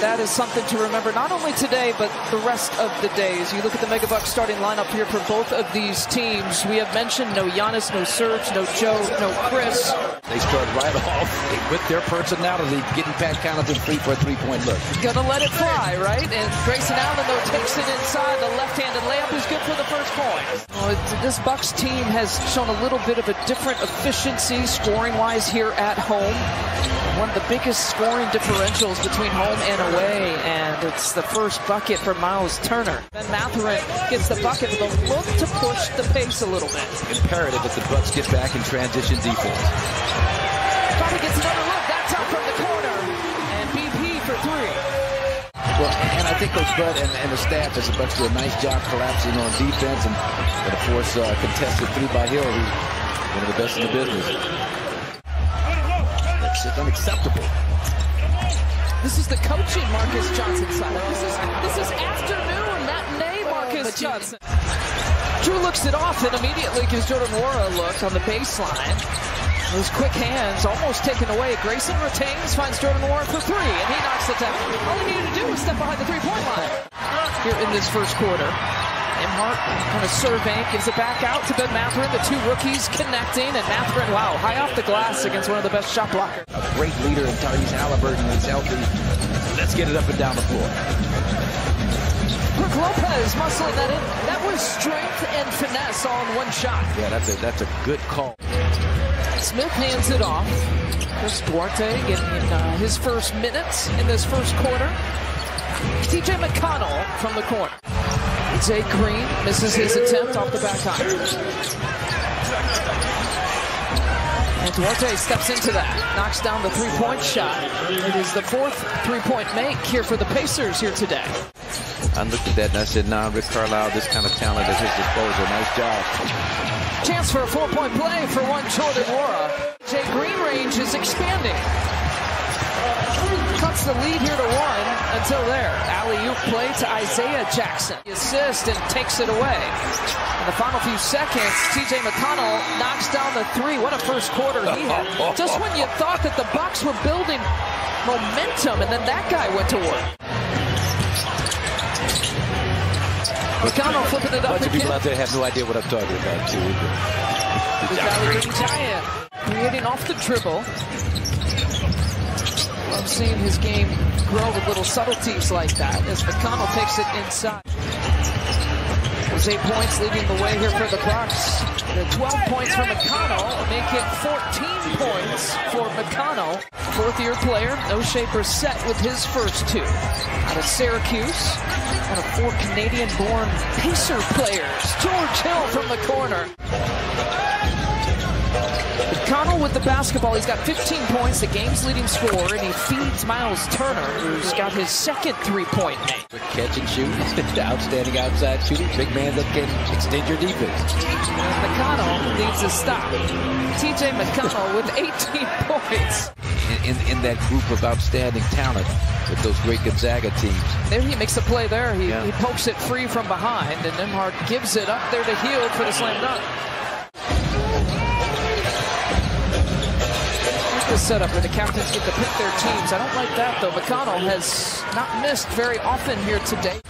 that is something to remember not only today, but the rest of the days. You look at the Megabucks starting lineup here for both of these teams. We have mentioned no Giannis, no Serge, no Joe, no Khris. They start right off with their personality, getting Pat Connaughton free for a three-point look. Gonna let it fly, right? And Grayson Allen, though, takes it inside. The left-handed layup is good for the first point. Well, this Bucks team has shown a little bit of a different efficiency scoring-wise here at home one of the biggest scoring differentials between home and away, and it's the first bucket for Miles Turner. Ben Mathurin gets the bucket with a look to push the pace a little bit. Imperative that the Bucks get back in transition defense. Probably gets another look. That's out from the corner, and BP for three. Well, and I think Coach Bud and, and the staff as the Bucks do a nice job collapsing on defense and, and of course, uh, contested three by Hill, who's one of the best in the business. It's unacceptable. This is the coaching Marques Johnson side. This is, this is afternoon matinee Marques Johnson. Jrue looks it off and immediately gives Jordan Nwora a look on the baseline. Those quick hands almost taken away. Grayson retains, finds Jordan Nwora for three, and he knocks it down. All he needed to do was step behind the three-point line here in this first quarter. Nembhard kind of surveying, gives it back out to Ben Mathurin. The two rookies connecting, and Mathurin, wow, high off the glass against one of the best shot blockers. A great leader in Tyrese Halliburton is healthy. Let's get it up and down the floor. Brook Lopez muscling that in. That was strength and finesse all in one shot. Yeah, that's a that's a good call. Smith hands it off. Chris Duarte getting uh, his first minutes in this first quarter. TJ McConnell from the corner. AJ Green misses his attempt off the back iron. And Duarte steps into that, knocks down the three-point shot. It is the fourth three-point make here for the Pacers here today. I looked at that and I said, nah, Rick Carlisle, this kind of talent at his disposal. Nice job. Chance for a four-point play for one Jordan Nwora. Jay Green range is expanding cuts the lead here to one until there. Alley-oop play to Isaiah Jackson. Assist and takes it away. In the final few seconds, TJ McConnell knocks down the three. What a first quarter he had. Just when you thought that the Bucks were building momentum, and then that guy went to work. McConnell flipping it up A bunch again. of people out there have no idea what I'm talking about, too. The Valley Green Giant creating off the dribble. Love seeing his game grow with little subtleties like that as McConnell takes it inside. Eight points leading the way here for the Bucks. The 12 points for McConnell make it 14 points for McConnell. Fourth year player, Oshae Brissett with his first two. Out of Syracuse, one of four Canadian born Pacer players. George Hill from the corner. McConnell with the basketball. He's got 15 points, the game's leading scorer, and he feeds Miles Turner, who's got his second three-point make. Catch and shoot. Outstanding outside shooting. Big man that can extend your defense. McConnell needs a stop. TJ McConnell with 18 points. In, in, in that group of outstanding talent with those great Gonzaga teams. There he makes a play there. He, Yeah. he pokes it free from behind, and Nembhard gives it up there to Hield for the slam dunk. The setup where the captains get to pick their teams. I don't like that, though. McConnell has not missed very often here today.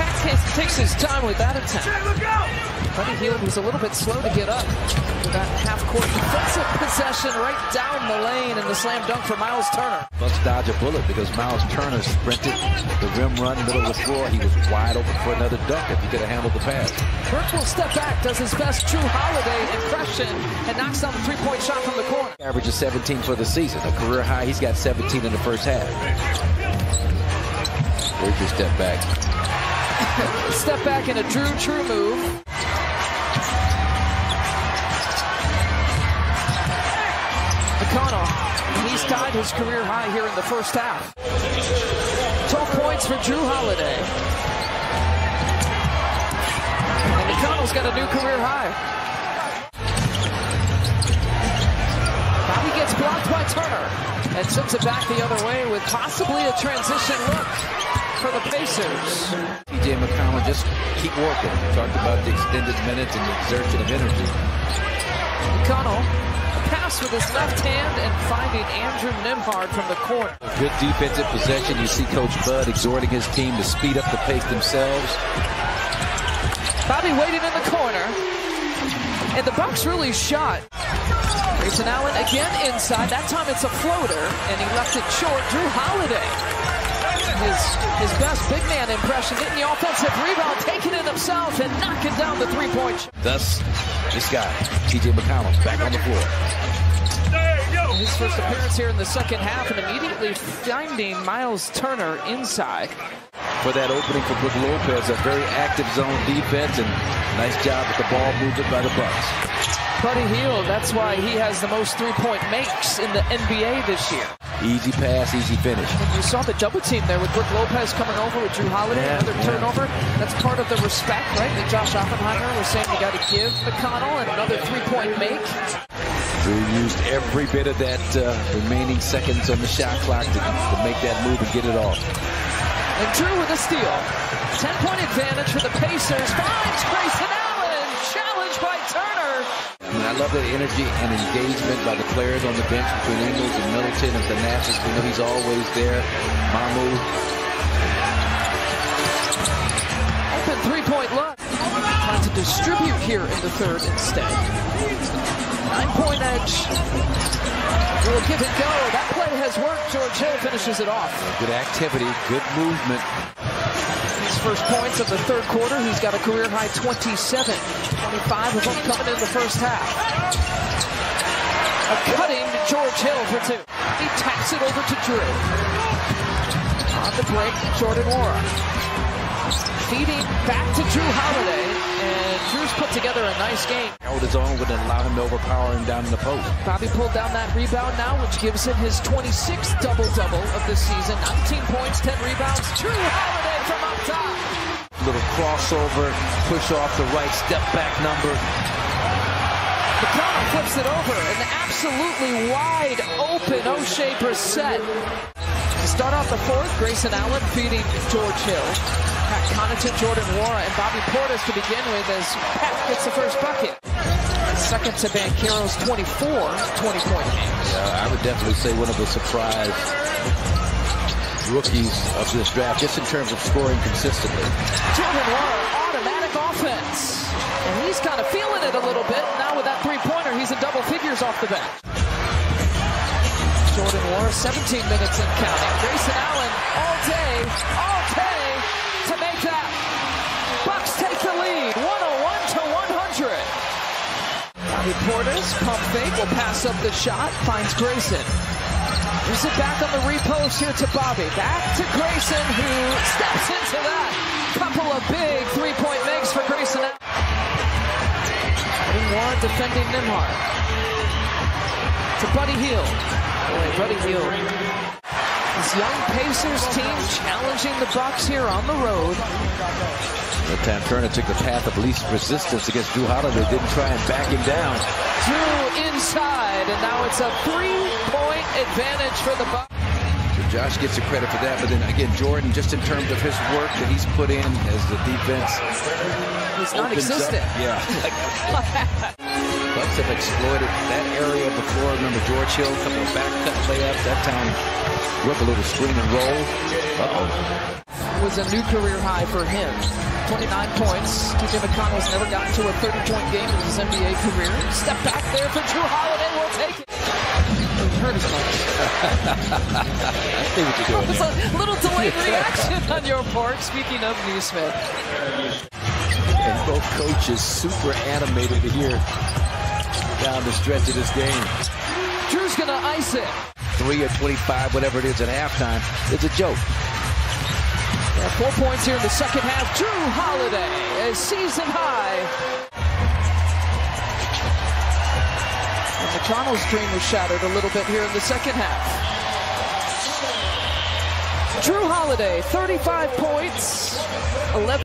Pat takes- takes his time with that attempt. Buddy Hield was a little bit slow to get up with that half-court defensive possession right down the lane and the slam dunk for Miles Turner. Bucks dodge a bullet because Miles Turner sprinted the rim run, middle of the floor. He was wide open for another dunk if he could have handled the pass. Burke will step back, does his best Jrue Holiday impression, and knocks down the three-point shot from the corner. Average is 17 for the season. A career high, he's got 17 in the first half. Where's your step back? Step back in a Drew True move. McConnell, he's tied his career high here in the first half. 12 points for Jrue Holiday. And McConnell's got a new career high. Bobby gets blocked by Turner and sends it back the other way with possibly a transition look for the Pacers. TJ McConnell just keep working. We talked about the extended minutes and the exertion of energy. McConnell, a pass with his left hand and finding Andrew Nembhard from the corner. Good defensive possession. You see Coach Bud exhorting his team to speed up the pace themselves. Bobby waiting in the corner. And the Bucks really shot. Grayson Allen again inside. That time it's a floater, and he left it short. Jrue Holiday his, his best big man impression, getting the offensive rebound, taking it himself, and knocking down the three-point. Thus, this guy, T.J. McConnell, back on the floor. His first appearance here in the second half, and immediately finding Miles Turner inside. For that opening for Brook Lopez, a very active zone defense, and nice job with the ball movement by the Bucks. Buddy Hield, that's why he has the most three-point makes in the NBA this year. Easy pass, easy finish. And you saw the double team there with Brook Lopez coming over with Jrue Holiday, yeah, another yeah. turnover. That's part of the respect, right? That Josh Oppenheimer was saying you got to give McConnell and another three-point make. Jrue used every bit of that uh, remaining seconds on the shot clock to, to make that move and get it off. And Jrue with a steal. 10-point advantage for the Pacers. Finds Grayson Allen. Challenged by Turner. And I love that energy and engagement by the players on the bench between Ingles and Middleton and Thanasis. We know he's always there. Mamu. Open three-point look. Trying to distribute here in the third instead. Nine-point edge. Will give it go. That play has worked. George Hill finishes it off. Good activity, good movement first points of the third quarter. He's got a career high 27. 25 of them coming in the first half. A cutting George Hill for two. He taps it over to Jrue. On the break, Jordan Nwora. Feeding back to Jrue Holiday. And Jrue's put together a nice game. Held his own would allow him to overpower him down in the post. Bobby pulled down that rebound now, which gives him his 26th double-double of the season. 19 points, 10 rebounds. Jrue Holiday from up top. Little crossover, push off the right, step back number. McConnell flips it over. An absolutely wide open Oshae Brissett. To start off the fourth, Grayson Allen feeding George Hill. Pat Connaughton, Jordan Nwora, and Bobby Portis to begin with as Pat gets the first bucket. Second to Banchero's 24 20-point game. Yeah, I would definitely say one of the surprise rookies of this draft, just in terms of scoring consistently. Jordan Nwora, automatic offense. And he's kind of feeling it a little bit. Now with that three-pointer, he's in double figures off the bench. Jordan Nwora, 17 minutes and counting. Grayson Allen, all day, all day to make that. Bucks take the lead, 101 to 100. Bobby Portis, pump fake, will pass up the shot, finds Grayson. Gives it back on the repost here to Bobby. Back to Grayson, who steps into that. Couple of big three-point makes for Grayson. One defending Nembhard. To Buddy Hield. Boy, Buddy Hield. This young Pacers team challenging the Bucks here on the road. That time Turner took the path of least resistance against Jrue Holiday. Didn't try and back him down. Jrue inside, and now it's a three-point advantage for the Bucks. So Josh gets the credit for that, but then again, Jordan, just in terms of his work that he's put in as the defense. He's non-existent. Yeah. Bucks have exploited that area before. Remember George Hill, a couple of back cut layups. That time, Brook a little screen and roll. Uh-oh was a new career high for him. 29 points. TJ McConnell's never gotten to a 30-point game in his NBA career. Step back there for Jrue Holiday. We'll take it. Hurt his much. I see what you're doing. a little delayed reaction on your part. Speaking of Nesmith. And both coaches super animated here down the stretch of this game. Jrue's going to ice it. 3 or 25, whatever it is at halftime. It's a joke. Four points here in the second half. Jrue Holiday, a season high. McConnell's dream was shattered a little bit here in the second half. Jrue Holiday, 35 points, 11.